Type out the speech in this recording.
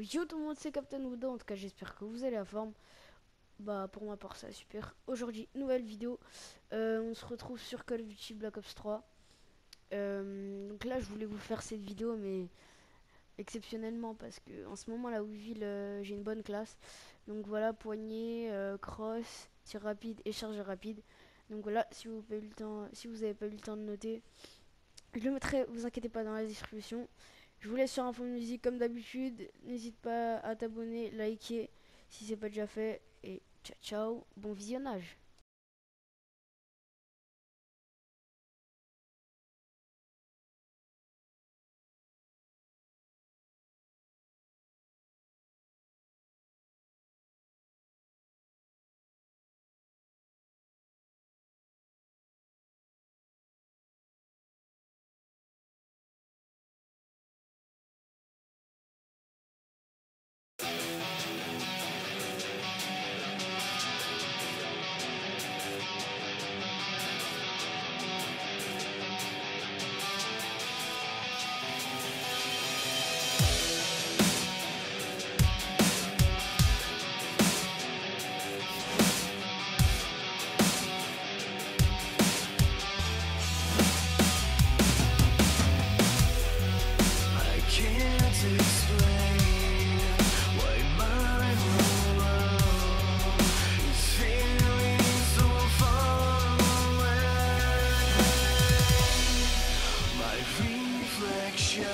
Yo tout le monde c'est Captain Wooda en tout cas j'espère que vous allez à forme. Bah pour ma part ça super. Aujourd'hui nouvelle vidéo. Euh, On se retrouve sur Call of Duty Black Ops 3 euh, Donc là je voulais vous faire cette vidéo mais Exceptionnellement parce que en ce moment là où vis j'ai une bonne classe. Donc voilà poignée, euh, cross, tir rapide et charge rapide. Donc voilà si vous, eu le temps, si vous avez pas eu le temps de noter Je le mettrai vous inquiétez pas dans la description je vous laisse sur un fond de musique comme d'habitude. N'hésite pas à t'abonner, liker si c'est pas déjà fait. Et ciao ciao, bon visionnage. reflection.